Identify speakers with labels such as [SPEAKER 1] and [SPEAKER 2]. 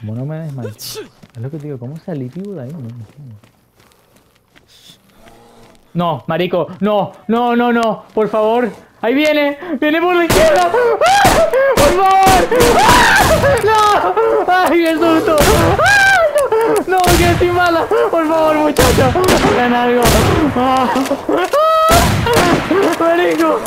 [SPEAKER 1] Como no me des. Es lo que digo, ¿cómo salí tío de ahí? No, no, marico, no, no, no, no, por favor. Ahí viene, viene por la izquierda. ¡Ah! ¡Por favor! ¡Ah! ¡No! ¡Ay, qué susto! ¡Ah! No, que estoy mala. Por favor, muchachos, hagan algo. Ah. ¡Marico!